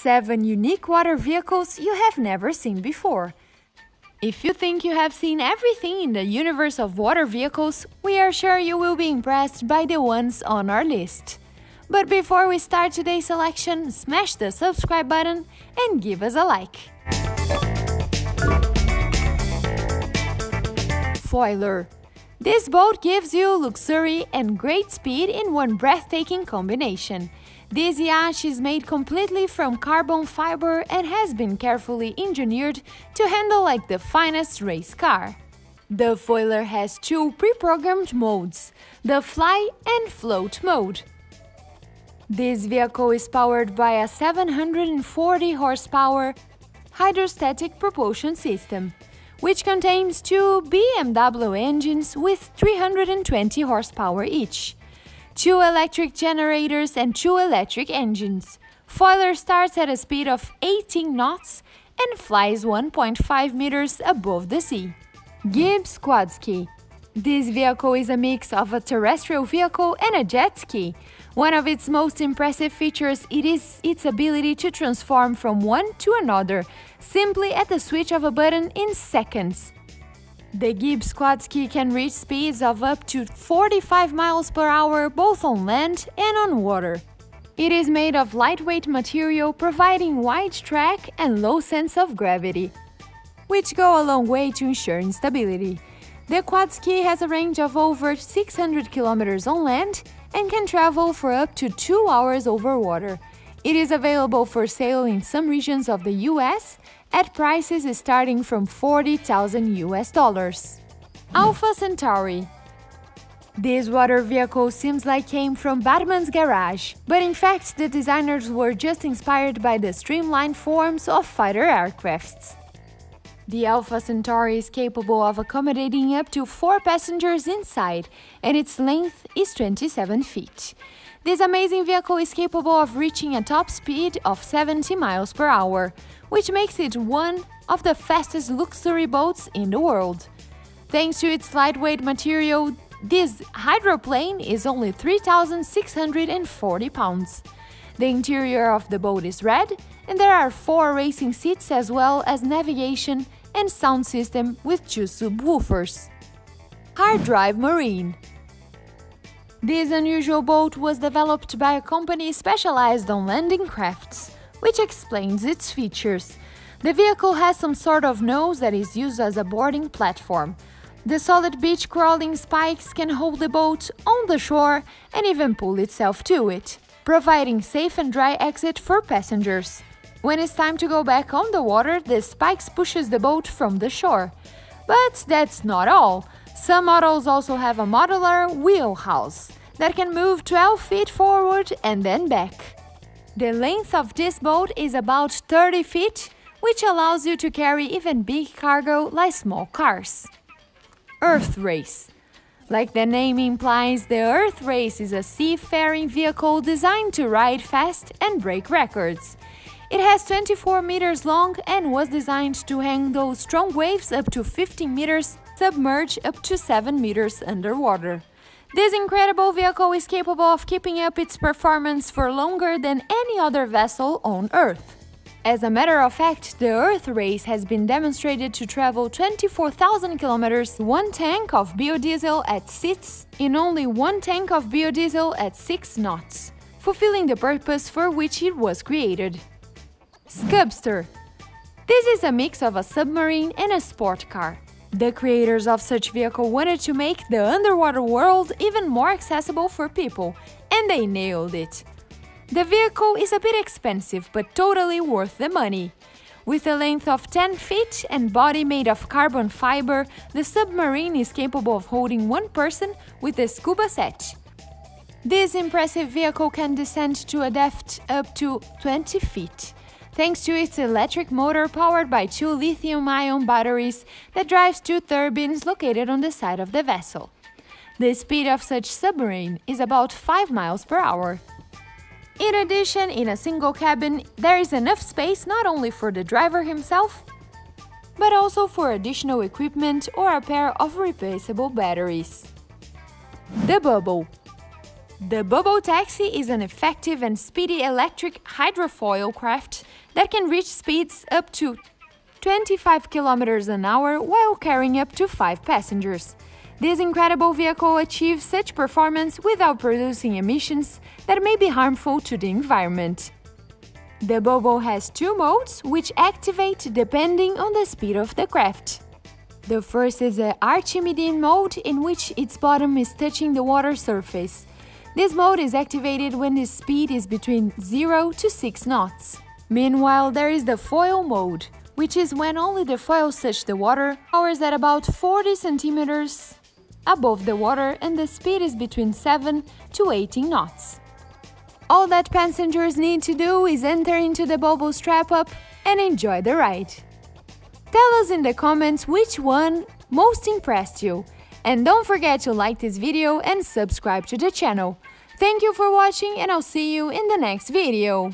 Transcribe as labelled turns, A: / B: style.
A: 7 unique water vehicles you have never seen before. If you think you have seen everything in the universe of water vehicles, we are sure you will be impressed by the ones on our list. But before we start today's selection, smash the subscribe button and give us a like. Foiler This boat gives you luxury and great speed in one breathtaking combination. This yacht is made completely from carbon fiber and has been carefully engineered to handle like the finest race car. The foiler has two pre-programmed modes, the fly and float mode. This vehicle is powered by a 740 horsepower hydrostatic propulsion system, which contains two BMW engines with 320 horsepower each two electric generators and two electric engines. Foiler starts at a speed of 18 knots and flies 1.5 meters above the sea. Gibbs Quad Ski This vehicle is a mix of a terrestrial vehicle and a jet ski. One of its most impressive features it is its ability to transform from one to another, simply at the switch of a button in seconds. The Gibbs quad ski can reach speeds of up to 45 miles per hour both on land and on water. It is made of lightweight material providing wide track and low sense of gravity, which go a long way to ensuring stability. The quad ski has a range of over 600 kilometers on land and can travel for up to 2 hours over water. It is available for sale in some regions of the US at prices starting from 40,000 US dollars. Alpha Centauri this water vehicle seems like came from Batman's garage, but in fact the designers were just inspired by the streamlined forms of fighter aircrafts. The Alpha Centauri is capable of accommodating up to 4 passengers inside, and its length is 27 feet. This amazing vehicle is capable of reaching a top speed of 70 miles per hour, which makes it one of the fastest luxury boats in the world. Thanks to its lightweight material, this hydroplane is only 3,640 pounds. The interior of the boat is red, and there are four racing seats as well as navigation and sound system with two subwoofers. Hard Drive Marine this unusual boat was developed by a company specialized on landing crafts, which explains its features. The vehicle has some sort of nose that is used as a boarding platform. The solid beach crawling spikes can hold the boat on the shore and even pull itself to it, providing safe and dry exit for passengers. When it's time to go back on the water, the spikes pushes the boat from the shore. But that's not all. Some models also have a modular wheelhouse that can move 12 feet forward and then back. The length of this boat is about 30 feet, which allows you to carry even big cargo like small cars. Earth Race Like the name implies, the Earth Race is a seafaring vehicle designed to ride fast and break records. It has 24 meters long and was designed to hang those strong waves up to 15 meters, submerged up to 7 meters underwater. This incredible vehicle is capable of keeping up its performance for longer than any other vessel on Earth. As a matter of fact, the Earth race has been demonstrated to travel 24,000 kilometers, one tank of biodiesel at 6 in only one tank of biodiesel at 6 knots, fulfilling the purpose for which it was created. Scubster This is a mix of a submarine and a sport car. The creators of such vehicle wanted to make the underwater world even more accessible for people, and they nailed it. The vehicle is a bit expensive, but totally worth the money. With a length of 10 feet and body made of carbon fiber, the submarine is capable of holding one person with a scuba set. This impressive vehicle can descend to a depth up to 20 feet thanks to its electric motor powered by two lithium-ion batteries that drives two turbines located on the side of the vessel. The speed of such submarine is about 5 miles per hour. In addition, in a single cabin, there is enough space not only for the driver himself, but also for additional equipment or a pair of replaceable batteries. The Bubble The Bubble Taxi is an effective and speedy electric hydrofoil craft that can reach speeds up to 25 kilometers an hour while carrying up to 5 passengers. This incredible vehicle achieves such performance without producing emissions that may be harmful to the environment. The Bubble has two modes which activate depending on the speed of the craft. The first is the Archimedean mode in which its bottom is touching the water surface. This mode is activated when the speed is between 0 to 6 knots. Meanwhile, there is the foil mode, which is when only the foils touch the water, hovers at about 40 centimeters above the water and the speed is between 7 to 18 knots. All that passengers need to do is enter into the bubble strap up and enjoy the ride. Tell us in the comments which one most impressed you and don't forget to like this video and subscribe to the channel. Thank you for watching and I'll see you in the next video.